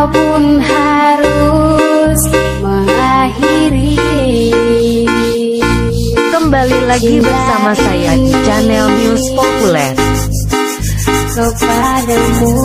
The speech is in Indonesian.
Pun harus mengakhiri. Kembali lagi bersama saya di channel News Populer. Kepadamu.